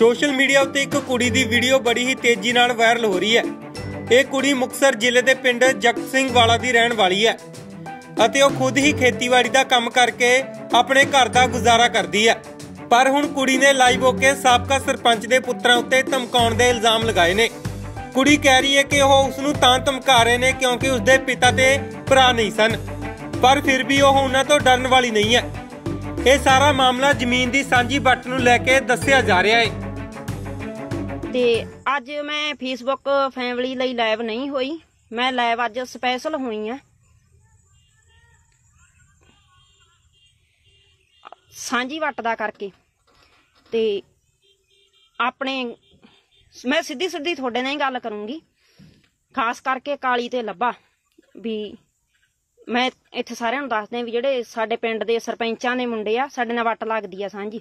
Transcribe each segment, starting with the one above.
Social media ਉੱਤੇ ਇੱਕ ਕੁੜੀ ਦੀ ਵੀਡੀਓ ਬੜੀ ਹੀ ਤੇਜ਼ੀ ਨਾਲ ਵਾਇਰਲ ਹੋ ਰਹੀ ਹੈ। ਇਹ ਕੁੜੀ ਮੁਕਸਰ ਜ਼ਿਲ੍ਹੇ ਦੇ ਪਿੰਡ ਜਗਤ ਸਿੰਘ ਵਾਲਾ ਦੀ ਰਹਿਣ ਵਾਲੀ ਹੈ ਅਤੇ ਉਹ ਖੁਦ ਹੀ ਖੇਤੀਬਾੜੀ ਦਾ ਕੰਮ ਕਰਕੇ ਆਪਣੇ ਘਰ ਦਾ ਗੁਜ਼ਾਰਾ ਕਰਦੀ ਹੈ। ਪਰ ਹੁਣ ਕੁੜੀ ਨੇ ਲਾਈਵ ਹੋ ਕੇ ਸਾਬਕਾ ਸਰਪੰਚ ਦੇ ਪੁੱਤਰਾਂ ਉੱਤੇ ਧਮਕਾਉਣ ਦੇ ਇਲਜ਼ਾਮ ਲਗਾਏ ਨੇ। ਕੁੜੀ ਕਹਿ ਰਹੀ ਹੈ ਕਿ ਉਹ ਉਸ ਨੂੰ ਤਾਂ ਧਮਕਾ ਰਹੇ ਨੇ ਕਿਉਂਕਿ ਉਸਦੇ ਪਿਤਾ ਤੇ ਭਰਾ ਨਹੀਂ ਸਨ। ਪਰ ਫਿਰ ਵੀ ਉਹ ਉਹਨਾਂ ਤੋਂ ਡਰਨ ਵਾਲੀ ਨਹੀਂ ਹੈ। ਇਹ ਸਾਰਾ ਮਾਮਲਾ ਜ਼ਮੀਨ ਦੀ ਸਾਂਝੀ ਵੱਟ ਨੂੰ ਲੈ ਕੇ ਦੱਸਿਆ ਜਾ ਰਿਹਾ ਹੈ। ਤੇ ਅੱਜ ਮੈਂ ਫੇਸਬੁੱਕ ਫੈਮਿਲੀ ਲਈ ਲਾਈਵ ਨਹੀਂ ਹੋਈ। ਮੈਂ ਲਾਈਵ ਅੱਜ ਸਪੈਸ਼ਲ ਹੋਈ ਆ। ਸਾਂਝੀ ਵੱਟ ਦਾ ਕਰਕੇ। ਤੇ ਆਪਣੇ, ਮੈਂ ਸਿੱਧੀ ਸਿੱਧੀ ਤੁਹਾਡੇ ਨਾਲ ਹੀ ਗੱਲ ਕਰੂੰਗੀ। ਖਾਸ ਕਰਕੇ ਕਾਲੀ ਤੇ ਲੱਭਾ। ਵੀ ਮੈਂ ਇੱਥੇ ਸਾਰਿਆਂ ਨੂੰ ਦੱਸਦੇ ਵੀ ਜਿਹੜੇ ਸਾਡੇ ਪਿੰਡ ਦੇ ਸਰਪੰਚਾਂ ਦੇ ਮੁੰਡੇ ਆ, ਸਾਡੇ ਨਾਲ ਵੱਟ ਲੱਗਦੀ ਆ ਸਾਂਝੀ।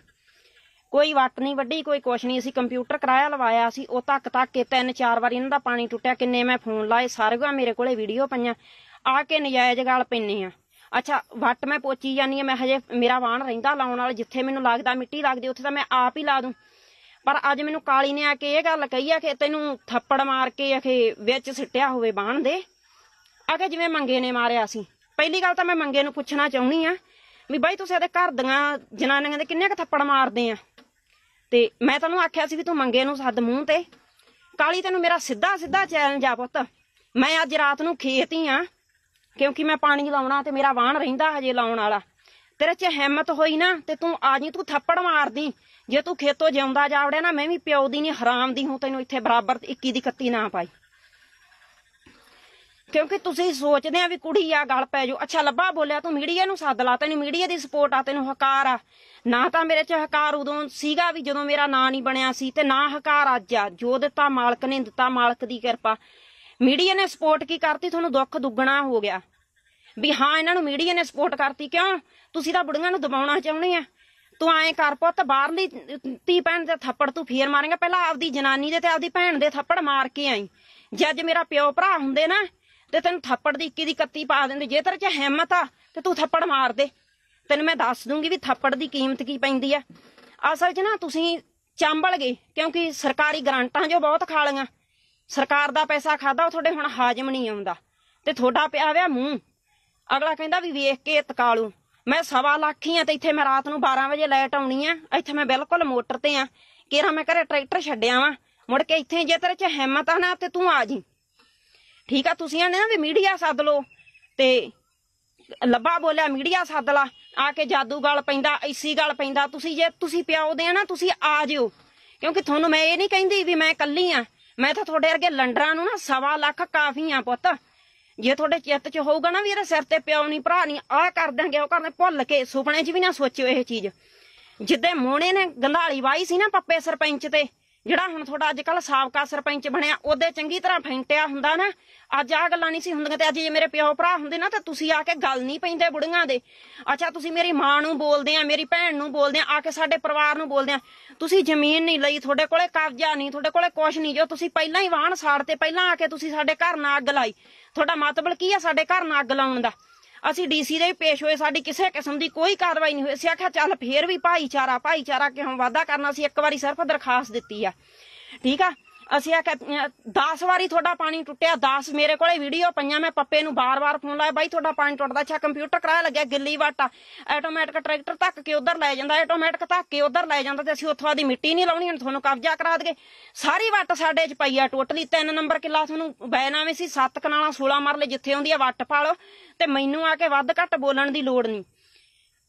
ਕੋਈ ਵੱਟ ਨਹੀਂ ਵੱਡੀ ਕੋਈ ਕੁਛ ਨਹੀਂ। ਅਸੀਂ ਕੰਪਿਊਟਰ ਕਰਾਇਆ ਲਵਾਇਆ ਸੀ, ਉਹ ਤੱਕ ਤੱਕ ਕੇ ਤਿੰਨ ਚਾਰ ਵਾਰੀ ਇਹਨਾਂ ਦਾ ਪਾਣੀ ਟੁੱਟਿਆ, ਕਿੰਨੇ ਮੈਂ ਫੋਨ ਲਾਏ, ਸਾਰੀਆਂ ਮੇਰੇ ਕੋਲੇ ਵੀਡੀਓ ਪਈਆਂ। ਆ ਕੇ ਨਜਾਇਜ਼ ਗਾਲ ਪੈਨੇ ਆ। ਅੱਛਾ, ਵੱਟ ਮੈਂ ਪੋਚੀ ਜਾਨੀ ਆ, ਮੈਂ ਹਜੇ ਮੇਰਾ ਵਾਹਣ ਰਹਿੰਦਾ ਲਾਉਣ ਵਾਲਾ, ਜਿੱਥੇ ਮੈਨੂੰ ਲੱਗਦਾ ਮਿੱਟੀ ਲੱਗਦੀ, ਉੱਥੇ ਤਾਂ ਮੈਂ ਆਪ ਹੀ ਲਾ ਦੂੰ। ਪਰ ਅੱਜ ਮੈਨੂੰ ਕਾਲੀ ਨੇ ਆ ਕੇ ਇਹ ਗੱਲ ਕਹੀ ਆ ਕਿ ਤੈਨੂੰ ਥੱਪੜ ਮਾਰ ਕੇ ਅਖੇ ਵਿੱਚ ਸਿੱਟਿਆ ਹੋਵੇ ਬਾਣ ਦੇ। ਆ ਕੇ ਜਿਵੇਂ ਮੰਗੇ ਨੇ ਮਾਰਿਆ ਸੀ। ਪਹਿਲੀ ਗੱਲ ਤਾਂ ਮੈਂ ਮੰਗੇ ਨੂੰ ਪੁੱਛਣਾ ਚਾਹੁੰਨੀ ਆ, ਵੀ ਬਾਈ ਤੁਸੀਂ ਇਹਦੇ ਘਰ ਦੀਆਂ ਜਨਾਨੀਆਂ ਦੇ ਕਿੰਨੇ ਕ ਥੱਪੜ ਮਾਰਦੇ ਆ? ਤੇ ਮੈਂ ਤੈਨੂੰ ਆਖਿਆ ਸੀ ਵੀ ਤੂੰ ਮੰਗੇ ਨੂੰ ਸੱਦ ਮੂੰਹ ਤੇ। ਕਾਲੀ, ਤੈਨੂੰ ਮੇਰਾ ਸਿੱਧਾ ਸਿੱਧਾ ਚੈਲੰਜ ਆ ਪੁੱਤ। ਮੈਂ ਅੱਜ ਰਾਤ ਨੂੰ ਖੇਤ ਹੀ ਆ, ਕਿਉਂਕਿ ਮੈਂ ਪਾਣੀ ਲਾਉਣਾ ਤੇ ਮੇਰਾ ਵਾਹਣ ਰਹਿੰਦਾ ਹਜੇ ਲਾਉਣ ਵਾਲਾ। ਤੇਰੇ 'ਚ ਹਿੰਮਤ ਹੋਈ ਨਾ ਤੇ ਤੂੰ ਆ ਜੀ ਤੂੰ ਥੱਪੜ ਮਾਰਦੀ ਜੇ ਤੂੰ ਖੇਤੋਂ ਜਿਉਂਦਾ ਜਾਵੜਿਆ ਨਾ, ਮੈਂ ਵੀ ਪਿਓ ਦੀ ਨਹੀਂ ਹਰਾਮ ਦੀ ਹੂੰ, ਤੈਨੂੰ ਇੱਥੇ ਬਰਾਬਰ 21 ਦੀ 31 ਨਾ ਪਾਈ। ਕਿਉਂਕਿ ਤੁਸੀਂ ਸੋਚਦੇ ਆ ਵੀ ਕੁੜੀ ਆ ਗੱਲ ਪੈ ਜਾਓ ਅੱਛਾ, ਲੱਭਾ ਬੋਲਿਆ ਤੂੰ ਮੀਡੀਆ ਨੂੰ ਸੱਦ ਲਾ, ਤੈਨੂੰ ਮੀਡੀਆ ਦੀ ਸਪੋਰਟ ਆ, ਤੈਨੂੰ ਹਕਾਰ ਆ। ਨਾ ਤਾਂ ਮੇਰੇ 'ਚ ਹਕਾਰ ਉਦੋਂ ਸੀਗਾ ਵੀ ਜਦੋਂ ਮੇਰਾ ਨਾਂ ਨਹੀਂ ਬਣਿਆ ਸੀ ਤੇ ਨਾ ਹਕਾਰ ਅੱਜ ਆ। ਜੋ ਦਿੱਤਾ ਮਾਲਕ ਨੇ ਦਿੱਤਾ ਮਾਲਕ ਦੀ ਕਿਰਪਾ। ਮੀਡੀਆ ਨੇ ਸਪੋਰਟ ਕੀ ਕਰਤੀ? ਤੁਹਾਨੂੰ ਦੁੱਖ ਦੁੱਗਣਾ ਹੋ ਗਿਆ। ਵੀ ਹਾਂ, ਇਹਨਾਂ ਨੂੰ ਮੀਡੀਆ ਨੇ ਸਪੋਰਟ ਕਰਤੀ। ਕਿਉਂ? ਤੁਸੀਂ ਤਾਂ ਬੁੜੀਆਂ ਨੂੰ ਦਬਾਉਣਾ ਚਾਹੁੰਦੇ ਆ। ਤੂੰ ਐਂ ਕਰ ਪੁੱਤ, ਬਾਹਰਲੀ ਧੀ ਭੈਣ ਦੇ ਥੱਪੜ ਤੂੰ ਫੇਰ ਮਾਰੇਂਗਾ। ਪਹਿਲਾਂ ਆਪਦੀ ਜਨਾਨੀ ਦੇ ਤੇ ਆਪਦੀ ਭੈਣ ਦੇ ਥੱਪੜ ਮਾਰ ਕੇ ਆਈ। ਜੇ ਅੱਜ ਮੇਰਾ ਪਿਓ ਭਰਾ ਹੁੰਦੇ ਨਾ ਤੇ ਤੈਨੂੰ ਥੱਪੜ ਦੀ 21 ਦੀ 31 ਪਾ ਦਿੰਦੇ, ਜੇ ਤੇਰੇ 'ਚ ਹਿੰਮਤ ਆ, ਤੇ ਤੂੰ ਥੱਪੜ ਮਾਰ ਦੇ। ਤੈਨੂੰ ਮੈਂ ਦੱਸ ਦੂੰਗੀ ਵੀ ਥੱਪੜ ਦੀ ਕੀਮਤ ਕੀ ਪੈਂਦੀ ਆ। ਅਸਲ 'ਚ ਨਾ ਤੁਸੀਂ ਚੰਬਲ ਗਏ, ਕਿਉਂਕਿ ਸਰਕਾਰੀ ਗ੍ਰਾਂਟਾਂ ਜੋ ਬਹੁਤ ਖਾ ਲਈਆਂ। ਸਰਕਾਰ ਦਾ ਪੈਸਾ ਖਾਦਾ ਉਹ ਤੁਹਾਡੇ ਹੁਣ ਹਾਜ਼ਮ ਨਹੀਂ ਆਉਂਦਾ। ਤੇ ਤੁਹਾਡਾ ਪਿਆ ਵਿਆ ਮੂੰਹ। ਅਗਲਾ ਕਹਿੰਦਾ ਵੀ ਵੇਖ ਕੇ ਤਕਾਲੂ। ਮੈਂ ਸਵਾ ਲੱਖ ਹੀ ਆ ਤੇ ਇੱਥੇ ਮੈਂ ਰਾਤ ਨੂੰ 12 ਵਜੇ ਲਾਈਟ ਆਉਣੀ ਆ। ਇੱਥੇ ਮੈਂ ਬਿਲਕੁਲ ਮੋਟਰ ਤੇ ਆ। ਕਿਹੜਾ ਮੈਂ ਘਰੇ ਟਰੈਕਟਰ ਛੱਡਿਆ ਵਾਂ। ਮੁੜ ਕੇ ਇੱਥੇ ਜੇ ਤੇਰੇ 'ਚ ਹਿੰਮਤ ਆ ਨਾ, ਤੇ ਤੂੰ ਆ ਜੀ। ਠੀਕ ਆ, ਤੁਸੀਂ ਆਨੇ ਵੀ ਮੀਡੀਆ ਸੱਦ ਲਓ ਤੇ ਲੱਭਾ ਬੋਲਿਆ, ਮੀਡੀਆ ਸੱਦ ਲਾ, ਆ ਕੇ ਜਾਦੂ ਗਲ ਪੈਂਦਾ ਐਸੀ ਗਲ ਪੈਂਦਾ। ਤੁਸੀਂ ਜੇ ਤੁਸੀਂ ਪਿਓ ਦੇ ਨਾ, ਤੁਸੀਂ ਆ ਜਿਓ। ਕਿਉਂਕਿ ਤੁਹਾਨੂੰ ਮੈਂ ਇਹ ਨਹੀਂ ਕਹਿੰਦੀ ਵੀ ਮੈਂ ਕੱਲੀ ਆ। ਮੈਂ ਤਾਂ ਤੁਹਾਡੇ ਵਰਗੇ ਲੰਡਰਾਂ ਨੂੰ ਨਾ ਸਵਾ ਲੱਖ ਕਾਫੀ ਆ ਪੁੱਤ। ਜੇ ਤੁਹਾਡੇ ਚਿੱਤ 'ਚ ਹੋਊਗਾ ਨਾ ਵੀ ਇਹਦੇ ਸਿਰ ਤੇ ਪਿਓ ਨਹੀਂ ਭਰਾ ਨਹੀਂ ਆਹ ਕਰ ਦਾਂਗੇ ਉਹ ਕਰਨੇ ਭੁੱਲ ਕੇ ਸੁਪਨੇ 'ਚ ਵੀ ਨਾ ਸੋਚਿਓ ਇਹ ਚੀਜ਼। ਜਿੱਦੇ ਮੋਹਣੇ ਨੇ ਗੰਧਾਲੀ ਵਾਈ ਸੀ ਨਾ ਪੱਪੇ ਸਰਪੰਚ ਤੇ ਜਿਹੜਾ ਹੁਣ ਤੁਹਾਡਾ ਅੱਜ ਕੱਲ ਸਾਬਕਾ ਸਰਪੰਚ ਬਣਿਆ, ਉਹਦੇ ਚੰਗੀ ਤਰ੍ਹਾਂ ਫੈਂਟਿਆ ਹੁੰਦਾ ਨਾ, ਅੱਜ ਆ ਗੱਲਾਂ ਨਹੀਂ ਸੀ ਹੁੰਦੀਆਂ ਤੇ ਅੱਜ ਜੇ ਮੇਰੇ ਪਿਓ ਭਰਾ ਹੁੰਦੇ ਨਾ, ਤਾਂ ਤੁਸੀਂ ਆ ਕੇ ਗੱਲ ਨਹੀਂ ਪੈਂਦੇ ਬੁੜੀਆਂ ਦੇ। ਅੱਛਾ, ਤੁਸੀਂ ਮੇਰੀ ਮਾਂ ਨੂੰ ਬੋਲਦੇ ਆ, ਮੇਰੀ ਭੈਣ ਨੂੰ ਬੋਲਦੇ ਆ ਆ ਕੇ ਸਾਡੇ ਪਰਿਵਾਰ ਨੂੰ ਬੋਲਦੇ ਆ। ਤੁਸੀਂ ਜ਼ਮੀਨ ਨਹੀਂ ਲਈ, ਤੁਹਾਡੇ ਕੋਲੇ ਕਬਜ਼ਾ ਨਹੀਂ, ਤੁਹਾਡੇ ਕੋਲੇ ਕੁਝ ਨਹੀਂ, ਜੋ ਤੁਸੀਂ ਪਹਿਲਾਂ ਹੀ ਵਾਹਣ ਸਾੜ ਤੇ ਪਹਿਲਾਂ ਆ ਕੇ ਤੁਸੀਂ ਸਾਡੇ ਘਰ ਨਾਲ ਅੱਗ ਲਾਈ। ਤੁਹਾਡਾ ਮਤਲਬ ਕੀ ਆ ਸਾਡੇ ਘਰ ਨਾਲ ਅੱਗ ਲਾਉਣ ਦਾ? ਅਸੀਂ ਡੀਸੀ ਦੇ ਪੇਸ਼ ਹੋਏ, ਸਾਡੀ ਕਿਸੇ ਕਿਸਮ ਦੀ ਕੋਈ ਕਾਰਵਾਈ ਨਹੀਂ ਹੋਈ। ਅਸੀਂ ਆਖਿਆ, ਚੱਲ ਫੇਰ ਵੀ ਭਾਈਚਾਰਾ ਭਾਈਚਾਰਾ ਕਿਉਂ ਵਾਅਦਾ ਕਰਨਾ? ਸੀ ਇੱਕ ਵਾਰੀ ਸਿਰਫ ਦਰਖਾਸਤ ਦਿੱਤੀ ਆ। ਠੀਕ ਆ? ਅਸੀਂ ਆਖਿਆ 10 ਵਾਰੀ ਤੁਹਾਡਾ ਪਾਣੀ ਟੁੱਟਿਆ 10 ਮੇਰੇ ਕੋਲੇ ਵੀਡੀਓ ਪਈਆਂ, ਮੈਂ ਪੱਪੇ ਨੂੰ ਬਾਰ-ਬਾਰ ਫੋਨ ਲਾਇਆ ਬਾਈ ਤੁਹਾਡਾ ਪਾਣੀ ਟੁੱਟਦਾ ਅੱਛਾ ਕੰਪਿਊਟਰ ਕਰਾਇਆ ਲੱਗਿਆ, ਗਿੱਲੀ ਵਾਟਾ ਆਟੋਮੈਟਿਕ ਟਰੈਕਟਰ ਧੱਕ ਕੇ ਉਧਰ ਲੈ ਜਾਂਦਾ ਆਟੋਮੈਟਿਕ ਧੱਕ ਕੇ ਉਧਰ ਲੈ ਜਾਂਦਾ ਤੇ ਅਸੀਂ ਉੱਥੋਂ ਦੀ ਮਿੱਟੀ ਨਹੀਂ ਲਾਉਣੀ, ਹੁਣ ਤੁਹਾਨੂੰ ਕਬਜ਼ਾ ਕਰਾ ਦਗੇ ਸਾਰੀ ਵੱਟ ਸਾਡੇ 'ਚ ਪਈ ਆ ਟੋਟਲੀ 3 ਨੰਬਰ ਕਿੱਲਾ ਤੁਹਾਨੂੰ ਬੈਨਾਵੇਂ ਸੀ 7 ਕਨਾਲਾਂ 16 ਮਰਲੇ ਜਿੱਥੇ ਆਉਂਦੀ ਆ, ਵੱਟ ਪਾਲੋ। ਤੇ ਮੈਨੂੰ ਆ ਕੇ ਵੱਧ ਘੱਟ ਬੋਲਣ ਦੀ ਲੋੜ ਨਹੀਂ।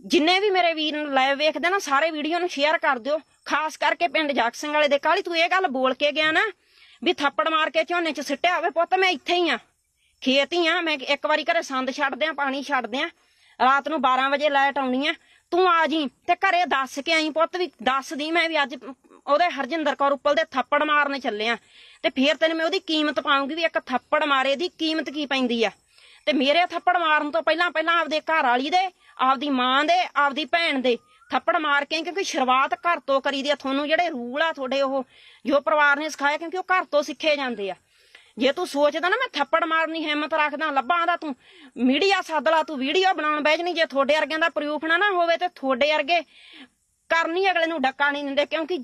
ਜਿੰਨੇ ਵੀ ਮੇਰੇ ਵੀਰ ਨੂੰ ਲਾਈਵ ਵੇਖਦੇ ਨਾ, ਸਾਰੇ ਵੀਡੀਓ ਨੂੰ ਸ਼ੇਅਰ ਕਰ ਦਿਓ। ਖਾਸ ਕਰਕੇ ਪਿੰਡ ਜੱਗ ਸਿੰਘ ਵਾਲੇ ਦੇ ਕਾਲੀ ਤੂੰ ਇਹ ਗੱਲ ਬੋਲ ਕੇ ਗਿਆ ਨਾ ਵੀ ਥੱਪੜ ਮਾਰ ਕੇ ਝੋਨੇ 'ਚ ਸਿੱਟਿਆ ਹੋਵੇ, ਪੁੱਤ ਮੈਂ ਇੱਥੇ ਹੀ ਆ। ਖੇਤ ਹੀ ਆ, ਮੈਂ ਇੱਕ ਵਾਰੀ ਘਰੇ ਸੰਦ ਛੱਡਦੇ ਆ, ਪਾਣੀ ਛੱਡਦੇ ਆ। ਰਾਤ ਨੂੰ 12 ਵਜੇ ਲਾਈਟ ਆਉਣੀ ਆ। ਤੂੰ ਆ ਜੀ ਤੇ ਘਰੇ ਦੱਸ ਕੇ ਆਈ ਪੁੱਤ ਵੀ ਦੱਸਦੀ ਮੈਂ ਵੀ ਅੱਜ ਉਹਦੇ ਹਰਜਿੰਦਰ ਕੌਰ ਉੱਪਲ ਦੇ ਥੱਪੜ ਮਾਰਨੇ ਚੱਲੇ ਆ। ਤੇ ਫੇਰ ਤੈਨੂੰ ਮੈਂ ਉਹਦੀ ਕੀਮਤ ਪਾਉਂਗੀ ਵੀ ਇੱਕ ਥੱਪੜ ਮਾਰੇ ਦੀ ਕੀਮਤ ਕੀ ਪੈਂਦੀ ਆ। ਤੇ ਮੇਰੇ ਥੱਪੜ ਮਾਰਨ ਤੋਂ ਪਹਿਲਾਂ ਪਹਿਲਾਂ ਆਪਦੇ ਘਰ ਵਾਲੀ ਦੇ ਆਪਦੀ ਮਾਂ ਦੇ, ਆਪਦੀ ਭੈਣ ਦੇ ਥੱਪੜ ਮਾਰ ਕੇ, ਕਿਉਂਕਿ ਸ਼ੁਰੂਆਤ ਘਰ ਤੋਂ ਕਰੀਦੀ ਆ। ਤੁਹਾਨੂੰ ਜਿਹੜੇ ਰੂਲ ਆ ਤੁਹਾਡੇ ਉਹ, ਜੋ ਪਰਿਵਾਰ ਨੇ ਸਿਖਾਇਆ ਕਿਉਂਕਿ ਉਹ ਘਰ ਤੋਂ ਸਿੱਖੇ ਜਾਂਦੇ ਆ। ਜੇ ਤੂੰ ਸੋਚਦਾ ਨਾ, ਮੈਂ ਥੱਪੜ ਮਾਰਨੀ, ਹਿੰਮਤ ਰੱਖਦਾ, ਲੱਭਾਂ ਦਾ ਤੂੰ, ਮੀਡੀਆ ਸੱਦ ਲਾ, ਤੂੰ ਵੀਡੀਓ ਬਣਾਉਣ ਬਹਿ ਜਣੀ ਜੇ ਤੁਹਾਡੇ ਵਰਗਿਆਂ ਦਾ ਪ੍ਰੂਫ ਨਾ ਨਾ ਹੋਵੇ ਤੇ ਤੁਹਾਡੇ ਵਰਗੇ ਕਰਨੀ ਅਗਲੇ ਨੂੰ ਡੱਕਾ ਨਹੀਂ ਦਿੰਦੇ, ਕਿਉਂਕਿ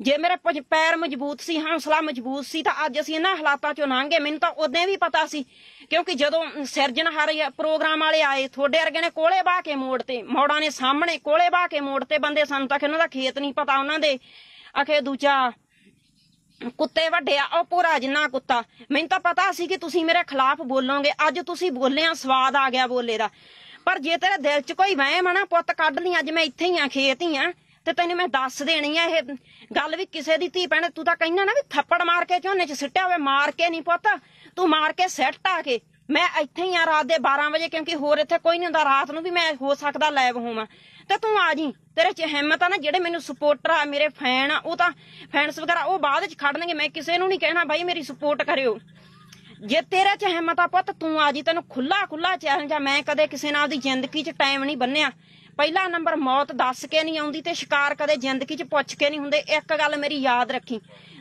ਜੇ ਮੇਰੇ ਪ- ਪੈਰ ਮਜ਼ਬੂਤ ਸੀ, ਹੌਸਲਾ ਮਜ਼ਬੂਤ ਸੀ, ਤਾਂ ਅੱਜ ਅਸੀਂ ਇਹਨਾਂ ਹਾਲਾਤਾਂ ਚੋਂ ਲੰਘੇ ਮੈਨੂੰ ਤਾਂ ਉਦੋਂ ਵੀ ਪਤਾ ਸੀ, ਕਿਉਂਕਿ ਜਦੋਂ ਸਿਰਜਣਹਾਰ ਪ੍ਰੋਗਰਾਮ ਵਾਲੇ ਆਏ ਥੋੜੇ ਵਰਗੇ ਨੇ ਕੋਲੇ ਬਾਹ ਕੇ ਮੋੜ ਤੇ, ਮੋੜਾਂ ਨੇ ਸਾਹਮਣੇ ਕੋਲੇ ਬਾਹ ਕੇ ਮੋੜ ਤੇ ਬੰਦੇ, ਸਾਨੂੰ ਤਾਂ ਕਿ ਦਾ ਖੇਤ ਨਹੀਂ ਪਤਾ, ਉਹਨਾਂ ਦੇ ਅਖੇ ਦੂਜਾ ਕੁੱਤੇ ਵੱਡੇ ਆ, ਉਹ ਪੂਰਾ ਜਿੰਨਾ ਕੁੱਤਾ। ਮੈਨੂੰ ਤਾਂ ਪਤਾ ਸੀ ਕਿ ਤੁਸੀਂ ਮੇਰੇ ਖਿਲਾਫ ਬੋਲੋਗੇ, ਅੱਜ ਤੁਸੀਂ ਬੋਲਿਆ, ਸਵਾਦ ਆ ਗਿਆ ਬੋਲੇ ਦਾ। ਪਰ ਜੇ ਤੇਰੇ ਦਿਲ 'ਚ ਕੋਈ ਵਹਿਮ ਆ ਨਾ, ਪੁੱਤ, ਕੱਢ ਲਈ, ਅੱਜ ਮੈਂ ਇੱਥੇ ਹੀ ਆ, ਖੇਤ ਹੀ ਆ। ਤੇ ਤੈਨੂੰ ਮੈਂ ਦੱਸ ਦੇਣੀ ਆ ਇਹ ਗੱਲ ਵੀ ਕਿਸੇ ਦੀ ਧੀ ਭੈਣ ਤੂੰ ਤਾਂ ਕਹਿੰਦਾ ਨਾ ਵੀ ਥੱਪੜ ਮਾਰ ਕੇ ਝੋਨੇ 'ਚ ਸਿੱਟਿਆ ਹੋਵੇ, ਮਾਰ ਕੇ ਨਹੀਂ ਪੁੱਤ। ਤੂੰ ਮਾਰ ਕੇ ਸੈੱਟ ਆ ਕੇ। ਮੈਂ ਇੱਥੇ ਹੀ ਆ ਰਾਤ ਦੇ 12 ਵਜੇ, ਕਿਉਂਕਿ ਹੋਰ ਇੱਥੇ ਕੋਈ ਨਹੀਂ ਹੁੰਦਾ। ਰਾਤ ਨੂੰ ਵੀ ਮੈਂ ਹੋ ਸਕਦਾ ਲਾਈਵ ਹੋਵਾਂ। ਤੇ ਤੂੰ ਆ ਜੀ। ਤੇਰੇ 'ਚ ਹਿੰਮਤ ਆ ਨਾ, ਜਿਹੜੇ ਮੈਨੂੰ ਸਪੋਰਟਰ ਆ, ਮੇਰੇ ਫੈਨ ਆ, ਉਹ ਤਾਂ ਫੈਨਸ ਵਗੈਰਾ, ਉਹ ਬਾਅਦ 'ਚ ਖੜਨਗੇ ਮੈਂ ਕਿਸੇ ਨੂੰ ਨਹੀਂ ਕਹਿਣਾ ਬਾਈ ਮੇਰੀ ਸਪੋਰਟ ਕਰਿਓ। ਜੇ ਤੇਰੇ 'ਚ ਹਿੰਮਤ ਆ ਪੁੱਤ, ਤੂੰ ਆ ਜੀ। ਤੈਨੂੰ ਖੁੱਲਾ ਖੁੱਲਾ ਚੈਲੰਜ ਆ। ਮੈਂ ਕਦੇ ਕਿਸੇ ਨਾਲ ਦੀ ਜ਼ਿੰਦਗੀ 'ਚ ਟਾਈਮ ਨਹੀਂ ਬੰਨਿਆ। ਪਹਿਲਾ ਨੰਬਰ ਮੌਤ ਦੱਸ ਕੇ ਨਹੀਂ ਆਉਂਦੀ ਤੇ ਸ਼ਿਕਾਰ ਕਦੇ ਜ਼ਿੰਦਗੀ 'ਚ ਪੁੱਛ ਕੇ ਨਹੀਂ ਹੁੰਦੇ। ਇੱਕ ਗੱਲ ਮੇਰੀ ਯਾਦ ਰੱਖੀ।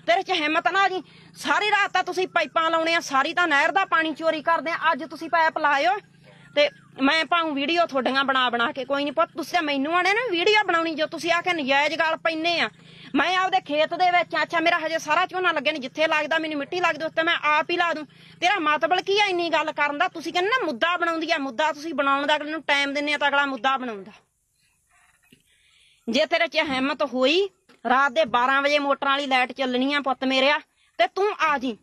ਤੇਰੇ 'ਚ ਹਿੰਮਤ ਨਾ ਜੀ ਸਾਰੀ ਰਾਤ ਤਾਂ ਤੁਸੀਂ ਪਾਈਪਾਂ ਲਾਉਣੇ ਆ, ਸਾਰੀ ਤਾਂ ਨਹਿਰ ਦਾ ਪਾਣੀ ਚੋਰੀ ਕਰਦੇ ਆ। ਅੱਜ ਤੁਸੀਂ ਪਾਈਪ ਲਾਇਓ ਤੇ ਮੈਂ ਪਾਉਂ ਵੀਡੀਓ ਤੁਹਾਡੀਆਂ ਬਣਾ ਬਣਾ ਕੇ, ਕੋਈ ਨਹੀਂ ਪੁੱਤ, ਤੁਸੀਂ ਮੈਨੂੰ ਆਣੇ ਨਾ ਵੀਡੀਓ ਬਣਾਉਣੀ, ਜੋ ਤੁਸੀਂ ਆ ਕੇ ਨਜਾਇਜ਼ ਗੱਲ ਪੈਨੇ ਆ। ਮੈਂ ਆਪਦੇ ਖੇਤ ਦੇ ਵਿੱਚ, ਅੱਛਾ, ਮੇਰਾ ਹਜੇ ਸਾਰਾ ਝੋਨਾ ਲੱਗਿਆ ਨਹੀਂ ਜਿੱਥੇ ਲੱਗਦਾ ਮੈਨੂੰ ਮਿੱਟੀ ਲੱਗਦੀ ਉੱਤੇ ਮੈਂ ਆਪ ਹੀ ਲਾ ਦੂੰ। ਤੇਰਾ ਮਤਲਬ ਕੀ ਆ ਇੰਨੀ ਗੱਲ ਕਰਨ ਦਾ? ਤੁਸੀਂ ਕਹਿੰਦੇ ਨਾ ਮੁੱਦਾ ਬਣਾਉਂਦੀ ਆ, ਮੁੱਦਾ ਤੁਸੀਂ ਬਣਾਉਣ ਦਾ ਅਗਲੇ ਨੂੰ ਟਾਈਮ ਦਿੰਨੇ ਆ ਤਾਂ ਅਗਲਾ ਮੁੱਦਾ ਬਣਾਉਂਦਾ। ਜੇ ਤੇਰੇ 'ਚ ਹਿੰਮਤ ਹੋਈ, ਰਾਤ ਦੇ 12 ਵਜੇ ਮੋਟਰਾਂ ਵਾਲੀ ਲਾਈਟ ਚੱਲਣੀ ਆ ਪੁੱਤ ਮੇਰਿਆ ਤੇ ਤੂੰ ਆ ਜੀ।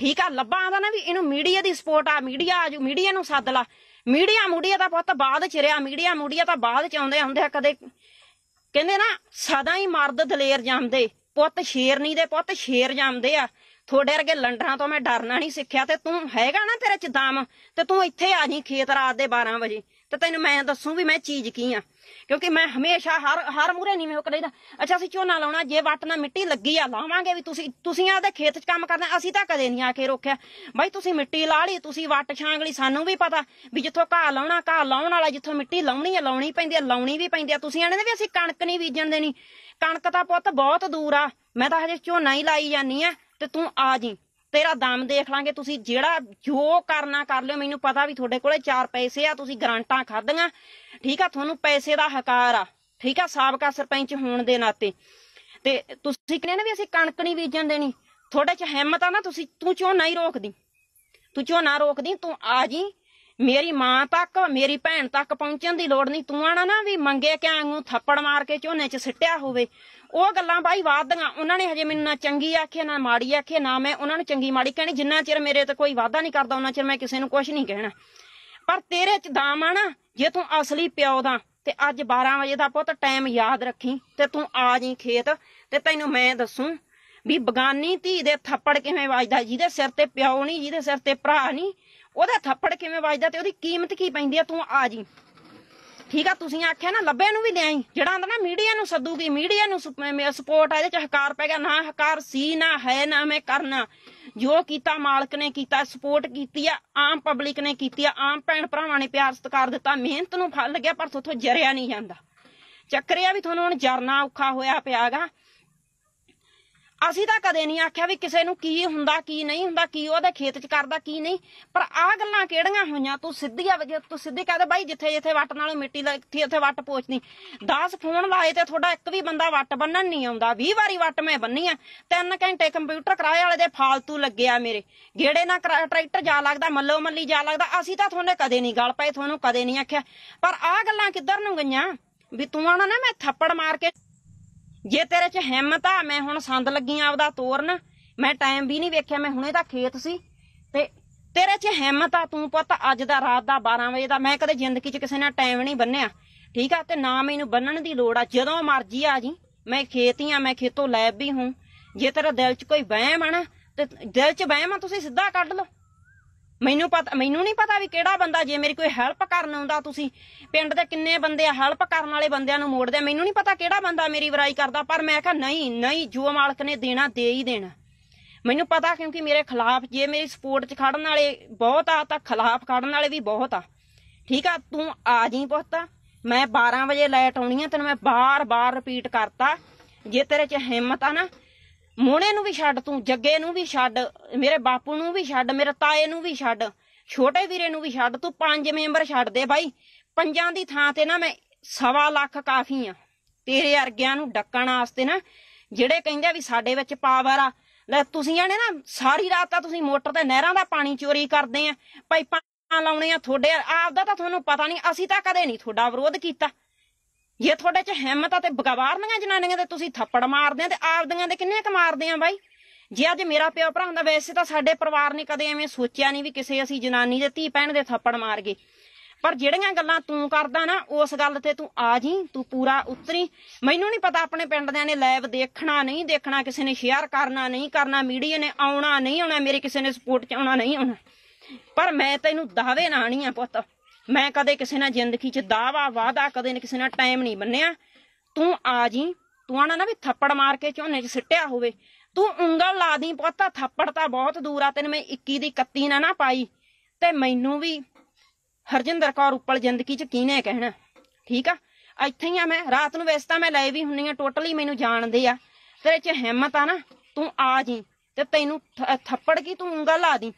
ਠੀਕ ਆ, ਲੱਭਾ ਆਂਦਾ ਨਾ ਵੀ ਇਹਨੂੰ ਮੀਡੀਆ ਦੀ ਸਪੋਰਟ ਆ, ਮੀਡੀਆ ਆਜੂ ਮੀਡੀਆ ਨੂੰ ਸੱਦ ਲਾ। ਮੀਡੀਆ ਮੂਡੀਆ ਦਾ ਪੁੱਤ ਬਾਅਦ ਚ ਰਿਆ ਮੀਡੀਆ ਮੂਡੀਆ ਤਾਂ ਬਾਅਦ ਚ ਆਉਂਦੇ ਹੁੰਦੇ ਆ, ਕਦੇ ਕਹਿੰਦੇ ਨਾ, ਸਦਾ ਹੀ ਮਰਦ ਦਲੇਰ ਜਾਂਦੇ ਪੁੱਤ ਸ਼ੇਰ ਨਹੀਂ ਦੇ, ਪੁੱਤ ਸ਼ੇਰ ਜਾਂਦੇ ਆ। ਥੋੜੇ ਵਰਗੇ ਲੰਡਰਾਂ ਤੋਂ ਮੈਂ ਡਰਨਾ ਨਹੀਂ ਸਿੱਖਿਆ, ਤੇ ਤੂੰ ਹੈਗਾ ਨਾ ਤੇਰੇ ਚ ਦਮ, ਤੇ ਤੂੰ ਇੱਥੇ ਆ ਜੀ ਖੇਤ ਰਾਤ ਦੇ 12 ਵਜੇ। ਤੇ ਤੈਨੂੰ ਮੈਂ ਦੱਸੂ ਵੀ ਮੈਂ ਚੀਜ਼ ਕੀ ਆ। ਕਿਉਂਕਿ ਮੈਂ ਹਮੇਸ਼ਾ ਹਰ ਹਰ ਮੂਰੇ ਨਹੀਂ ਮੈਂ ਕਰੀਦਾ ਅੱਛਾ, ਅਸੀਂ ਝੋਨਾ ਲਾਉਣਾ, ਜੇ ਵੱਟ ਨਾਲ ਮਿੱਟੀ ਲੱਗੀ ਆ, ਲਾਵਾਂਗੇ ਵੀ ਤੁਸੀਂ ਤੁਸੀਂ ਆਪਦੇ ਖੇਤ 'ਚ ਕੰਮ ਕਰਦੇ ਅਸੀਂ ਤਾਂ ਕਦੇ ਨਹੀਂ ਆ ਕੇ ਰੋਕਿਆ। ਬਾਈ, ਤੁਸੀਂ ਮਿੱਟੀ ਲਾ ਲਈ, ਤੁਸੀਂ ਵੱਟ ਛਾਂਗ ਲਈ, ਸਾਨੂੰ ਵੀ ਪਤਾ ਵੀ ਜਿੱਥੋਂ ਘਾਹ ਲਾਉਣਾ, ਘਾਹ ਲਾਉਣ ਵਾਲਾ ਜਿੱਥੋਂ ਮਿੱਟੀ ਲਾਉਣੀ ਆ, ਲਾਉਣੀ ਪੈਂਦੀ ਆ, ਲਾਉਣੀ ਵੀ ਪੈਂਦੀ ਆ। ਤੁਸੀਂ ਆਣੇ ਵੀ ਅਸੀਂ ਕਣਕ ਨਹੀਂ ਬੀਜਣ ਦੇਣੀ। ਕਣਕ ਤਾਂ ਪੁੱਤ ਬਹੁਤ ਦੂਰ ਆ। ਮੈਂ ਤਾਂ ਹਜੇ ਝੋਨਾ ਹੀ ਲਾਈ ਜਾਨੀ ਆ, ਤੇ ਤੂੰ ਆ ਜੀ। ਤੇਰਾ ਦਮ ਦੇਖ ਲਾਂਗੇ, ਤੁਸੀਂ ਜਿਹੜਾ ਜੋ ਕਰਨਾ ਕਰ ਲਿਓ, ਮੈਨੂੰ ਪਤਾ ਵੀ ਤੁਹਾਡੇ ਕੋਲੇ ਚਾਰ ਪੈਸੇ ਆ, ਤੁਸੀਂ ਗਰਾਂਟਾਂ ਖਾਧੀਆਂ। ਠੀਕ ਆ, ਤੁਹਾਨੂੰ ਪੈਸੇ ਦਾ ਹਕਾਰ ਆ। ਠੀਕ ਆ, ਸਾਬਕਾ ਸਰਪੰਚ ਹੋਣ ਦੇ ਨਾਤੇ। ਤੇ ਤੁਸੀਂ ਕਹਿੰਦੇ ਨਾ ਵੀ ਅਸੀਂ ਕਣਕ ਨਹੀਂ ਬੀਜਣ ਦੇਣੀ। ਤੁਹਾਡੇ ਚ ਹਿੰਮਤ ਆ ਨਾ ਤੁਸੀਂ, ਤੂੰ ਝੋਨਾ ਹੀ ਰੋਕਦੀ? ਤੂੰ ਝੋਨਾ ਰੋਕਦੀ? ਤੂੰ ਆ ਜੀ ਮੇਰੀ ਮਾਂ ਤੱਕ, ਮੇਰੀ ਭੈਣ ਤੱਕ ਪਹੁੰਚਣ ਦੀ ਲੋੜ ਨਹੀਂ। ਤੂੰ ਆਣਾ ਨਾ ਵੀ ਮੰਗੇ ਕਿ ਨੂੰ ਥੱਪੜ ਮਾਰ ਕੇ ਝੋਨੇ 'ਚ ਸਿੱਟਿਆ ਹੋਵੇ। ਉਹ ਗੱਲਾਂ ਬਾਈ ਵਾਧੀਆਂ ਉਹਨਾਂ ਨੇ ਹਜੇ ਮੈਨੂੰ ਨਾ ਚੰਗੀ ਆਖੇ, ਨਾ ਮਾੜੀ ਆਖੇ, ਨਾ ਮੈਂ ਉਹਨਾਂ ਨੂੰ ਚੰਗੀ ਮਾੜੀ ਕਹਿਣੀ। ਜਿੰਨਾ ਚਿਰ ਮੇਰੇ ਤੇ ਕੋਈ ਵਾਅਦਾ ਨਹੀਂ ਕਰਦਾ, ਉਹਨਾਂ ਚਿਰ ਮੈਂ ਕਿਸੇ ਨੂੰ ਕੁਝ ਨਹੀਂ ਕਹਿਣਾ। ਪਰ ਤੇਰੇ 'ਚ ਦਾਮ ਆ ਨਾ, ਜੇ ਤੂੰ ਅਸਲੀ ਪਿਓ ਦਾ, ਤੇ ਅੱਜ 12 ਵਜੇ ਦਾ ਪੁੱਤ ਟਾਈਮ ਯਾਦ ਰੱਖੀ, ਤੇ ਤੂੰ ਆ ਜੀ ਖੇਤ, ਤੇ ਤੈਨੂੰ ਮੈਂ ਦੱਸੂ ਵੀ ਬਗਾਨੀ ਧੀ ਦੇ ਥੱਪੜ ਕਿਵੇਂ ਵੱਜਦਾ, ਜਿਹਦੇ ਸਿਰ ਤੇ ਪਿਓ ਨਹੀਂ, ਜਿਹਦੇ ਸਿਰ ਤੇ ਭਰਾ ਨਹੀਂ ਉਹਦਾ ਥੱਪੜ ਕਿਵੇਂ ਵੱਜਦਾ ਤੇ ਉਹਦੀ ਕੀਮਤ ਕੀ ਪੈਂਦੀ ਆ? ਤੂੰ ਆ ਜੀ। ਠੀਕ ਆ, ਤੁਸੀਂ ਆਖਿਆ ਨਾ, ਲੱਭੇ ਨੂੰ ਵੀ ਲਿਆਈ। ਜਿਹੜਾ ਆਂਦਾ ਨਾ, ਮੀਡੀਆ ਨੂੰ ਸੱਦੂਗੀ, ਮੀਡੀਆ ਨੂੰ ਸਪੋਰਟ ਆ ਇਹਦੇ ਚ ਹਕਾਰ ਪੈ ਗਿਆ, ਨਾ ਹਕਾਰ ਸੀ, ਨਾ ਹੈ, ਨਾ ਮੈਂ ਕਰਨਾ। ਜੋ ਕੀਤਾ ਮਾਲਕ ਨੇ ਕੀਤਾ ਸਪੋਰਟ ਕੀਤੀ ਆ, ਆਮ ਪਬਲਿਕ ਨੇ ਕੀਤੀ ਆ, ਆਮ ਭੈਣ ਭਰਾਵਾਂ ਨੇ ਪਿਆਰ ਸਤਿਕਾਰ ਦਿੱਤਾ, ਮਿਹਨਤ ਨੂੰ ਫਲ ਲੱਗਿਆ, ਪਰ ਥੋਥੋਂ ਜਰਿਆ ਨਹੀਂ ਜਾਂਦਾ। ਚੱਕਰਿਆ ਵੀ ਤੁਹਾਨੂੰ ਹੁਣ ਜਰਨਾ ਔਖਾ ਹੋਇਆ ਪਿਆਗਾ ਅਸੀਂ ਤਾਂ ਕਦੇ ਨਹੀਂ ਆਖਿਆ ਵੀ ਕਿਸੇ ਨੂੰ ਕੀ ਹੁੰਦਾ, ਕੀ ਨਹੀਂ ਹੁੰਦਾ, ਕੀ ਉਹਦੇ ਖੇਤ 'ਚ ਕਰਦਾ, ਕੀ ਨਹੀਂ। ਪਰ ਆਹ ਗੱਲਾਂ ਕਿਹੜੀਆਂ ਹੋਈਆਂ? ਤੂੰ ਸਿੱਧੀਆਂ ਵਜੇ ਤੂੰ ਸਿੱਧੀ ਕਹਦੇ ਬਾਈ, ਜਿੱਥੇ ਜਿੱਥੇ ਵੱਟ ਨਾਲੋਂ ਮਿੱਟੀ ਲੱਗੀ ਉੱਥੇ ਵੱਟ ਪੋਚਦੀ। 10 ਫੋਨ ਲਾਏ ਤੇ ਤੁਹਾਡਾ ਇੱਕ ਵੀ ਬੰਦਾ ਵੱਟ ਬੰਨਣ ਨਹੀਂ ਆਉਂਦਾ। 20 ਵਾਰੀ ਵੱਟ ਮੈਂ ਬੰਨੀ ਆ। 3 ਘੰਟੇ ਕੰਪਿਊਟਰ ਕਿਰਾਏ ਵਾਲੇ ਦੇ ਫਾਲਤੂ ਲੱਗਿਆ ਮੇਰੇ। ਗੇੜੇ ਨਾਲ ਟਰੈਕਟਰ ਜਾ ਲੱਗਦਾ, ਮੱਲੋ ਮੱਲੀ ਜਾ ਲੱਗਦਾ। ਅਸੀਂ ਤਾਂ ਤੁਹਾਨੂੰ ਕਦੇ ਨਹੀਂ ਗੱਲ ਪਏ, ਤੁਹਾਨੂੰ ਕਦੇ ਨਹੀਂ ਆਖਿਆ। ਪਰ ਆਹ ਗੱਲਾਂ ਕਿੱਧਰ ਨੂੰ ਗਈਆਂ? ਵੀ ਤੂੰ ਆਣਾ ਨਾ, ਮੈਂ ਥੱਪੜ ਮਾਰ ਕੇ ਜੇ ਤੇਰੇ 'ਚ ਹਿੰਮਤ ਆ, ਮੈਂ ਹੁਣ ਸੰਦ ਲੱਗੀ ਆਪਦਾ ਤੋਰਨ, ਮੈਂ ਟਾਈਮ ਵੀ ਨਹੀਂ ਵੇਖਿਆ, ਮੈਂ ਹੁਣੇ ਤਾਂ ਖੇਤ ਸੀ। ਤੇ ਤੇਰੇ 'ਚ ਹਿੰਮਤ ਆ ਤੂੰ ਪੁੱਤ, ਅੱਜ ਦਾ ਰਾਤ ਦਾ 12 ਵਜੇ ਦਾ, ਮੈਂ ਕਦੇ ਜ਼ਿੰਦਗੀ 'ਚ ਕਿਸੇ ਨਾਲ ਟਾਈਮ ਨਹੀਂ ਬੰਨਿਆ। ਠੀਕ ਆ, ਤੇ ਨਾ ਮੈਨੂੰ ਬੰਨਣ ਦੀ ਲੋੜ ਆ, ਜਦੋਂ ਮਰਜ਼ੀ ਆ ਜੀ। ਮੈਂ ਖੇਤ ਹੀ ਆ, ਮੈਂ ਖੇਤੋਂ ਲੈਬ ਵੀ ਹੂੰ। ਜੇ ਤੇਰਾ ਦਿਲ 'ਚ ਕੋਈ ਵਹਿਮ ਆ ਨਾ, ਤੇ ਦਿਲ 'ਚ ਵਹਿਮ ਆ, ਤੁਸੀਂ ਸਿੱਧਾ ਕੱਢ ਲਓ। ਮੈਨੂੰ ਪਤਾ, ਮੈਨੂੰ ਨਹੀਂ ਪਤਾ ਵੀ ਕਿਹੜਾ ਬੰਦਾ ਜੇ ਮੇਰੀ ਕੋਈ ਹੈਲਪ ਕਰਨ ਆਉਂਦਾ ਤੁਸੀਂ। ਪਿੰਡ ਦੇ ਕਿੰਨੇ ਬੰਦੇ ਆ ਹੈਲਪ ਕਰਨ ਵਾਲੇ ਬੰਦਿਆਂ ਨੂੰ ਮੋੜਦੇ ਮੈਨੂੰ ਨਹੀਂ ਪਤਾ ਕਿਹੜਾ ਬੰਦਾ ਮੇਰੀ ਵਰਾਈ ਕਰਦਾ, ਪਰ ਮੈਂ ਕਿਹਾ ਨਹੀਂ ਨਹੀਂ, ਜੋ ਮਾਲਕ ਨੇ ਦੇਣਾ, ਦੇ ਹੀ ਦੇਣਾ। ਮੈਨੂੰ ਪਤਾ ਕਿਉਂਕਿ ਮੇਰੇ ਖਿਲਾਫ, ਜੇ ਮੇਰੀ ਸਪੋਰਟ 'ਚ ਖੜਨ ਵਾਲੇ ਬਹੁਤ ਆ, ਤਾਂ ਖਿਲਾਫ ਖੜਨ ਵਾਲੇ ਵੀ ਬਹੁਤ ਆ। ਠੀਕ ਆ, ਤੂੰ ਆ ਜੀ ਪੁੱਤ। ਮੈਂ 12 ਵਜੇ ਲਾਈਟ ਆਉਣੀ ਆ, ਤੈਨੂੰ ਮੈਂ ਬਾਰ-ਬਾਰ ਰਿਪੀਟ ਕਰਤਾ। ਜੇ ਤੇਰੇ 'ਚ ਹਿੰਮਤ ਆ ਨਾ ਮੋਹਣੇ ਨੂੰ ਵੀ ਛੱਡ ਤੂੰ, ਜੱਗੇ ਨੂੰ ਵੀ ਛੱਡ, ਮੇਰੇ ਬਾਪੂ ਨੂੰ ਵੀ ਛੱਡ, ਮੇਰੇ ਤਾਏ ਨੂੰ ਵੀ ਛੱਡ, ਛੋਟੇ ਵੀਰੇ ਨੂੰ ਵੀ ਛੱਡ, ਤੂੰ ਪੰਜ ਮੈਂਬਰ ਛੱਡ ਦੇ ਬਾਈ। ਪੰਜਾਂ ਦੀ ਥਾਂ ਤੇ ਨਾ ਮੈਂ ਸਵਾ ਲੱਖ ਕਾਫੀ ਆ। ਤੇਰੇ ਅਰਗਿਆਂ ਨੂੰ ਡੱਕਣ ਵਾਸਤੇ ਨਾ, ਜਿਹੜੇ ਕਹਿੰਦੇ ਵੀ ਸਾਡੇ ਵਿੱਚ ਪਾਵਰ ਆ, ਲੈ ਤੁਸੀਂ ਜਾਣੇ ਨਾ, ਸਾਰੀ ਰਾਤ ਤਾਂ ਤੁਸੀਂ ਮੋਟਰ ਤੇ ਨਹਿਰਾਂ ਦਾ ਪਾਣੀ ਚੋਰੀ ਕਰਦੇ ਆ ਪਾਈਪਾਂ ਆ ਤੁਹਾਡੇ, ਆਪਦਾ ਤਾਂ ਤੁਹਾਨੂੰ ਪਤਾ ਨਹੀਂ, ਅਸੀਂ ਤਾਂ ਕਦੇ ਨਹੀਂ ਤੁਹਾਡਾ ਵਿਰੋਧ ਕੀਤਾ। ਜੇ ਤੁਹਾਡੇ 'ਚ ਹਿੰਮਤ ਆ ਤੇ ਬਗਵਾਰਨੀਆਂ ਜਨਾਨੀਆਂ ਤੇ ਤੁਸੀਂ ਥੱਪੜ ਮਾਰਦੇ ਆ ਤੇ ਆਪਦੀਆਂ ਦੇ ਕਿੰਨੇ ਕ ਮਾਰਦੇ ਆ ਬਾਈ? ਜੇ ਅੱਜ ਮੇਰਾ ਪਿਓ ਭਰਾ ਹੁੰਦਾ, ਵੈਸੇ ਤਾਂ ਸਾਡੇ ਪਰਿਵਾਰ ਨੇ ਕਦੇ ਐਵੇਂ ਸੋਚਿਆ ਨਹੀਂ ਵੀ ਕਿਸੇ ਅਸੀਂ ਜਨਾਨੀ ਦੇ ਧੀ ਭੈਣ ਦੇ ਥੱਪੜ ਮਾਰ ਗਏ। ਪਰ ਜਿਹੜੀਆਂ ਗੱਲਾਂ ਤੂੰ ਕਰਦਾ ਨਾ, ਉਸ ਗੱਲ ਤੇ ਤੂੰ ਆ ਜੀ, ਤੂੰ ਪੂਰਾ ਉਤਰੀ। ਮੈਨੂੰ ਨਹੀਂ ਪਤਾ ਆਪਣੇ ਪਿੰਡ ਦਿਆਂ ਨੇ ਲਾਈਵ ਦੇਖਣਾ ਨਹੀਂ ਦੇਖਣਾ, ਕਿਸੇ ਨੇ ਸ਼ੇਅਰ ਕਰਨਾ ਨਹੀਂ ਕਰਨਾ ਮੀਡੀਆ ਨੇ ਆਉਣਾ ਨਹੀਂ ਆਉਣਾ, ਮੇਰੇ ਕਿਸੇ ਨੇ ਸਪੋਰਟ ਚ ਆਉਣਾ ਨਹੀਂ ਆਉਣਾ। ਪਰ ਮੈਂ ਤੈਨੂੰ ਦਾਅਵੇ ਨਾ ਨਹੀਂ ਆ ਪੁੱਤ। ਮੈਂ ਕਦੇ ਕਿਸੇ ਨਾਲ ਜ਼ਿੰਦਗੀ 'ਚ ਦਾਵਾ ਵਾਦਾ ਕਦੇ ਨੇ ਕਿਸੇ ਨਾਲ ਟਾਈਮ ਨਹੀਂ ਬੰਨਿਆ। ਤੂੰ ਆ ਜੀ, ਤੂੰ ਆਣਾ ਨਾ ਵੀ ਥੱਪੜ ਮਾਰ ਕੇ ਝੋਨੇ 'ਚ ਸਿੱਟਿਆ ਹੋਵੇ। ਤੂੰ ਉਂਗਲ ਲਾ ਦੀ ਪੁੱਤ, ਥੱਪੜ ਤਾਂ ਬਹੁਤ ਦੂਰ ਆ, ਤੈਨੂੰ ਮੈਂ 21 ਦੀ 31 ਨਾ ਨਾ ਪਾਈ। ਤੇ ਮੈਨੂੰ ਵੀ ਹਰਜਿੰਦਰ ਕੌਰ ਉੱਪਲ ਜ਼ਿੰਦਗੀ 'ਚ ਕਿਹਨੇ ਕਹਿਣਾ? ਠੀਕ ਆ? ਇੱਥੇ ਹੀ ਆ ਮੈਂ, ਰਾਤ ਨੂੰ ਵੈਸੇ ਤਾਂ ਮੈਂ ਲੈ ਵੀ ਹੁੰਨੀ ਆ, ਟੋਟਲੀ ਮੈਨੂੰ ਜਾਣਦੇ ਆ। ਤੇਰੇ 'ਚ ਹਿੰਮਤ ਆ ਨਾ, ਤੂੰ ਆ ਜੀ। ਤੇ ਤੈਨੂੰ ਥੱਪੜ ਕੀ, ਤੂੰ ਉਂਗਲ ਲਾ ਦੀ।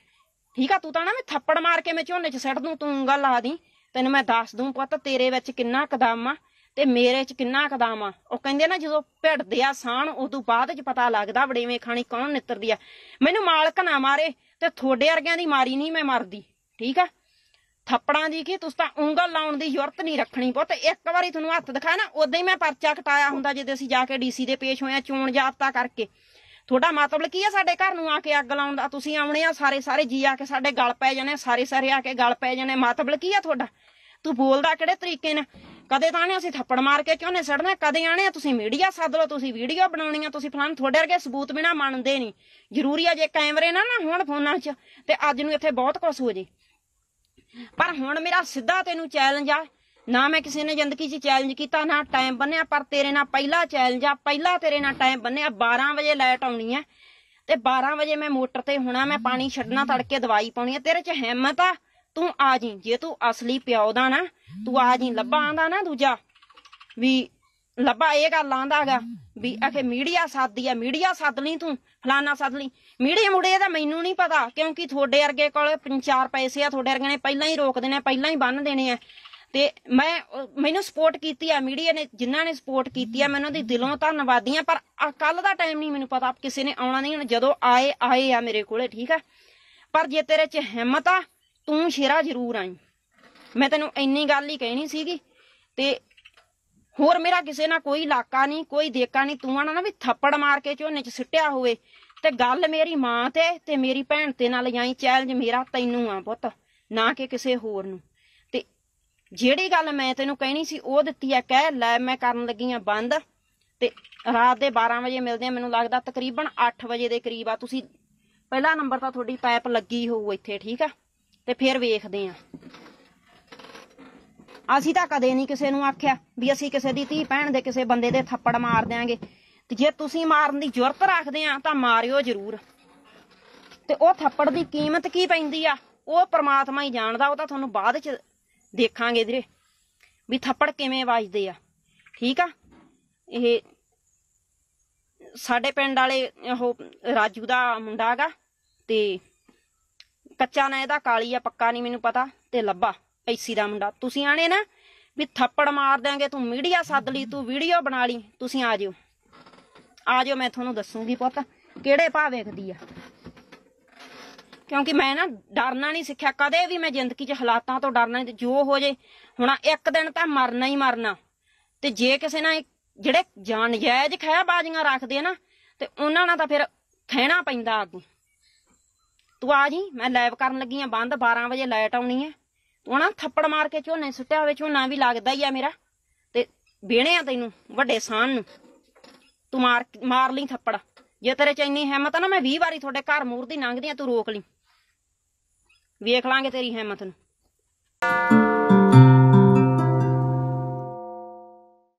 ਠੀਕ ਆ, ਤੂੰ ਤਾਂ ਨਾ ਮੈਂ ਥੱਪੜ ਮਾਰ ਕੇ ਮੈਂ ਝੋਨੇ 'ਚ ਸੱਟ ਦੂੰ, ਤੂੰ ਉਂਗਲ ਲਾ ਦੀ। ਤੈਨੂੰ ਮੈਂ ਦੱਸ ਦੂੰ ਪੁੱਤ, ਤੇਰੇ ਵਿੱਚ ਕਿੰਨਾ ਕਦਮ ਆ ਤੇ ਮੇਰੇ 'ਚ ਕਿੰਨਾ ਕਦਮ ਆ। ਉਹ ਕਹਿੰਦੇ ਨਾ ਜਦੋਂ ਭਿੜਦੇ ਆ ਸਾਣ, ਉਦੋਂ ਬਾਅਦ 'ਚ ਪਤਾ ਲੱਗਦਾ ਵੜੇਵੇਂ ਖਾਣੀ ਕੌਣ ਨਿੱਤਰਦੀ ਆ। ਮੈਨੂੰ ਮਾਲਕ ਨਾ ਮਾਰੇ ਤੇ ਥੋੜੇ ਵਰਗਿਆਂ ਦੀ ਮਾਰੀ ਨਹੀਂ ਮੈਂ ਮਰਦੀ, ਠੀਕ ਆ? ਥੱਪੜਾਂ ਦੀ ਕੀ, ਤੁਸੀਂ ਤਾਂ ਉਂਗਲ ਲਾਉਣ ਦੀ ਜ਼ਰੂਰਤ ਨਹੀਂ ਰੱਖਣੀ ਪੁੱਤ। ਇੱਕ ਵਾਰੀ ਤੁਹਾਨੂੰ ਹੱਥ ਦਿਖਾਇਆ ਨਾ, ਉਦਾਂ ਹੀ ਮੈਂ ਪਰਚਾ ਕਟਾਇਆ ਹੁੰਦਾ ਜਦੋਂ ਅਸੀਂ ਜਾ ਕੇ ਡੀਸੀ ਦੇ ਪੇਸ਼ ਹੋਇਆ ਚੋਣ ਜਾਬਤਾ ਕਰਕੇ। ਤੁਹਾਡਾ ਮਤਲਬ ਕੀ ਆ? ਸਾਡੇ ਘਰ ਨੂੰ ਆ ਕੇ ਅੱਗ ਲਾਉਣ ਦਾ? ਤੁਸੀਂ ਆਉਣੇ ਆ, ਸਾਰੇ ਸਾਰੇ ਜੀ ਆ ਕੇ ਸਾਡੇ ਗਲ ਪੈ ਜਾਣੇ ਸਾਰੇ ਸਾਰੇ ਆ ਕੇ ਗਲ ਪੈ ਜਾਣੇ ਮਤਲਬ ਕੀ ਆ ਤੁਹਾਡਾ? ਤੂੰ ਬੋਲਦਾ ਕਿਹੜੇ ਤਰੀਕੇ ਨਾਲ? ਕਦੇ ਤਾਂ ਨੇ ਅਸੀਂ ਥੱਪੜ ਮਾਰ ਕੇ ਝੋਨੇ ਸੜਨਾ? ਕਦੇ ਆਣੇ ਆ, ਤੁਸੀਂ ਮੀਡੀਆ ਸੱਦ ਲਓ, ਤੁਸੀਂ ਵੀਡੀਓ ਬਣਾਉਣੀ ਆ ਤੁਸੀਂ ਫਲਾਣ ਤੁਹਾਡੇ ਵਰਗੇ ਸਬੂਤ ਬਿਨਾ ਮੰਨਦੇ ਨਹੀਂ। ਜ਼ਰੂਰੀ ਆ ਜੇ ਕੈਮਰੇ ਨਾ ਨਾ ਹੋਣ ਫੋਨਾਂ 'ਚ, ਤੇ ਅੱਜ ਨੂੰ ਇੱਥੇ ਬਹੁਤ ਕੁਝ ਹੋ ਜੇ। ਪਰ ਹੁਣ ਮੇਰਾ ਸਿੱਧਾ ਤੈਨੂੰ ਚੈਲੰਜ ਆ ਨਾ ਮੈਂ ਕਿਸੇ ਨੇ ਜ਼ਿੰਦਗੀ 'ਚ ਚੈਲੰਜ ਕੀਤਾ ਨਾ ਟਾਈਮ ਬੰਨਿਆ ਪਰ ਤੇਰੇ ਨਾਲ ਪਹਿਲਾ ਚੈਲੰਜ ਆ ਪਹਿਲਾ ਤੇਰੇ ਨਾਲ ਟਾਈਮ ਬੰਨਿਆ 12 ਵਜੇ ਲਾਈਟ ਆਉਣੀ ਆ। ਤੇ 12 ਵਜੇ ਮੈਂ ਮੋਟਰ ਤੇ ਹੋਣਾ ਮੈਂ ਪਾਣੀ ਛੱਡਣਾ ਤੜਕੇ ਦਵਾਈ ਪਾਉਣੀ ਆ। ਤੇਰੇ 'ਚ ਹਿੰਮਤ ਆ ਤੂੰ ਆ ਜੀ ਜੇ ਤੂੰ ਅਸਲੀ ਪਿਓ ਦਾ ਨਾ ਤੂੰ ਆ ਜੀ ਲੱਭਾ ਆਂਦਾ ਨਾ ਦੂਜਾ ਵੀ ਲੱਭਾ ਇਹ ਗੱਲ ਆਂਦਾਗਾ ਵੀ ਆਖੇ ਮੀਡੀਆ ਸੱਦਦੀ ਆ ਮੀਡੀਆ ਸੱਦ ਲਈ ਤੂੰ ਫਲਾਨਾ ਸੱਦ ਲਈ। ਮੀਡੀਆ ਮੁੜੇ ਦਾ ਮੈਨੂੰ ਨਹੀਂ ਪਤਾ ਕਿਉਂਕਿ ਤੁਹਾਡੇ ਵਰਗੇ ਕੋਲ ਪੰਜ ਚਾਰ ਪੈਸੇ ਆ ਤੁਹਾਡੇ ਵਰਗੇ ਨੇ ਪਹਿਲਾਂ ਹੀ ਰੋਕ ਦੇਣੇ ਆ, ਪਹਿਲਾਂ ਹੀ ਬੰਨ ਦੇਣੇ ਆ। ਤੇ ਮੈਂ, ਮੈਨੂੰ ਸਪੋਰਟ ਕੀਤੀ ਆ ਮੀਡੀਆ ਨੇ, ਜਿਨ੍ਹਾਂ ਨੇ ਸਪੋਰਟ ਕੀਤੀ ਆ, ਮੈਂ ਉਹਨਾਂ ਦੀ ਦਿਲੋਂ ਧੰਨਵਾਦੀ ਆ, ਪਰ ਕੱਲ ਦਾ ਟਾਈਮ ਨਹੀਂ ਮੈਨੂੰ ਪਤਾ ਕਿਸੇ ਨੇ ਆਉਣਾ ਨਹੀਂ ਜਦੋਂ ਆਏ ਆਏ ਆ ਮੇਰੇ ਕੋਲੇ, ਠੀਕ ਆ? ਪਰ ਜੇ ਤੇਰੇ 'ਚ ਹਿੰਮਤ ਆ, ਤੂੰ ਸ਼ੇਰਾ ਜ਼ਰੂਰ ਆਈ। ਮੈਂ ਤੈਨੂੰ ਇੰਨੀ ਗੱਲ ਹੀ ਕਹਿਣੀ ਸੀਗੀ, ਤੇ ਹੋਰ ਮੇਰਾ ਕਿਸੇ ਨਾਲ ਕੋਈ ਇਲਾਕਾ ਨਹੀਂ, ਕੋਈ ਦੇਕਾ ਨਹੀਂ, ਤੂੰ ਆਣਾ ਨਾ ਵੀ ਥੱਪੜ ਮਾਰ ਕੇ ਝੋਨੇ 'ਚ ਸਿੱਟਿਆ ਹੋਵੇ। ਤੇ ਗੱਲ ਮੇਰੀ ਮਾਂ ਤੇ ਤੇ ਮੇਰੀ ਭੈਣ ਤੇ ਨਾਲ ਜਾਈ ਚੈਲੰਜ ਮੇਰਾ ਤੈਨੂੰ ਆ ਪੁੱਤ, ਨਾ ਕਿ ਕਿਸੇ ਹੋਰ ਨੂੰ। ਜਿਹੜੀ ਗੱਲ ਮੈਂ ਤੈਨੂੰ ਕਹਿਣੀ ਸੀ, ਉਹ ਦਿੱਤੀ ਆ, ਕਹਿ, ਲੈ ਮੈਂ ਕਰਨ ਲੱਗੀ ਆ ਬੰਦ। ਤੇ ਰਾਤ ਦੇ 12 ਵਜੇ ਮਿਲਦੇ ਆ, ਮੈਨੂੰ ਲੱਗਦਾ ਤਕਰੀਬਨ 8 ਵਜੇ ਦੇ ਕਰੀਬ ਆ। ਤੁਸੀਂ ਪਹਿਲਾ ਨੰਬਰ ਤਾਂ ਤੁਹਾਡੀ ਪਾਈਪ ਲੱਗੀ ਹੋਊ ਇੱਥੇ, ਠੀਕ ਆ? ਤੇ ਫਿਰ ਵੇਖਦੇ ਆ। ਅਸੀਂ ਤਾਂ ਕਦੇ ਨਹੀਂ ਕਿਸੇ ਨੂੰ ਆਖਿਆ ਵੀ ਅਸੀਂ ਕਿਸੇ ਦੀ ਧੀ ਭੈਣ ਦੇ ਕਿਸੇ ਬੰਦੇ ਦੇ ਥੱਪੜ ਮਾਰ ਦਿਆਂਗੇ। ਤੇ ਜੇ ਤੁਸੀਂ ਮਾਰਨ ਦੀ ਜ਼ਰੂਰਤ ਰੱਖਦੇ ਆ, ਤਾਂ ਮਾਰਿਓ ਜ਼ਰੂਰ। ਤੇ ਉਹ ਥੱਪੜ ਦੀ ਕੀਮਤ ਕੀ ਪੈਂਦੀ ਆ? ਉਹ ਪ੍ਰਮਾਤਮਾ ਹੀ ਜਾਣਦਾ, ਉਹ ਤਾਂ ਤੁਹਾਨੂੰ ਬਾਅਦ ਚ ਦੇਖਾਂਗੇ ਵੀਰੇ, ਵੀ ਥੱਪੜ ਕਿਵੇਂ ਵੱਜਦੇ ਆ, ਠੀਕ ਆ? ਇਹ ਸਾਡੇ ਪਿੰਡ ਵਾਲੇ ਉਹ ਰਾਜੂ ਦਾ ਮੁੰਡਾ ਹੈਗਾ ਤੇ ਕੱਚਾ ਨਾ ਇਹਦਾ ਕਾਲੀ ਆ, ਪੱਕਾ ਨਹੀਂ ਮੈਨੂੰ ਪਤਾ ਤੇ ਲੱਭਾ, ਐਸੀ ਦਾ ਮੁੰਡਾ। ਤੁਸੀਂ ਆਣੇ ਨਾ ਵੀ ਥੱਪੜ ਮਾਰ ਦਿਆਂਗੇ, ਤੂੰ ਮੀਡੀਆ ਸੱਦ ਲਈ, ਤੂੰ ਵੀਡੀਓ ਬਣਾ ਲਈ, ਤੁਸੀਂ ਆ ਜਿਓ। ਆ ਜਿਓ, ਮੈਂ ਤੁਹਾਨੂੰ ਦੱਸੂਗੀ ਪੁੱਤ, ਕਿਹੜੇ ਭਾਅ ਵੇਖਦੀ ਆ। ਕਿਉਂਕਿ ਮੈਂ ਨਾ ਡਰਨਾ ਨਹੀਂ ਸਿੱਖਿਆ, ਕਦੇ ਵੀ ਮੈਂ ਜ਼ਿੰਦਗੀ 'ਚ ਹਾਲਾਤਾਂ ਤੋਂ ਡਰਨਾ ਨਹੀਂ ਤੇ ਜੋ ਹੋ ਜੇ, ਹੁਣ ਇੱਕ ਦਿਨ ਤਾਂ ਮਰਨਾ ਹੀ ਮਰਨਾ। ਤੇ ਜੇ ਕਿਸੇ ਨਾਲ ਜਿਹੜੇ ਜਾਨ ਜਾਇਜ਼ ਖਹਿ ਬਾਜ਼ੀਆਂ ਰੱਖਦੇ ਆ ਨਾ, ਤੇ ਉਹਨਾਂ ਨਾਲ ਤਾਂ ਫਿਰ ਖਹਿਣਾ ਪੈਂਦਾ ਅੱਗੋਂ ਤੂੰ ਆ ਜੀ, ਮੈਂ ਲਾਈਵ ਕਰਨ ਲੱਗੀ ਆ, ਬੰਦ 12 ਵਜੇ ਲਾਈਟ ਆਉਣੀ ਹੈ ਤੂੰ ਨਾ ਥੱਪੜ ਮਾਰ ਕੇ ਝੋਨੇ ਸੁੱਟਿਆ ਹੋਵੇ, ਝੋਨਾ ਵੀ ਲੱਗਦਾ ਹੀ ਆ ਮੇਰਾ। ਤੇ ਬੇਣੇ ਆ ਤੈਨੂੰ, ਵੱਡੇ ਸਾਨ ਨੂੰ। ਤੂੰ ਮਾਰ ਮਾਰ ਲਈ ਥੱਪੜ। ਜੇ ਤੇਰੇ ਚ ਇੰਨੀ ਹਿੰਮਤ ਆ ਨਾ, ਮੈਂ 20 ਵਾਰੀ ਤੁਹਾਡੇ ਘਰ ਮੂਰ ਦੀ ਲੰਘਦੀ ਆ, ਤੂੰ ਰੋਕ ਲਈ। ਵੇਖ ਲਾਂਗੇ ਤੇਰੀ ਹਿੰਮਤ ਨੂੰ।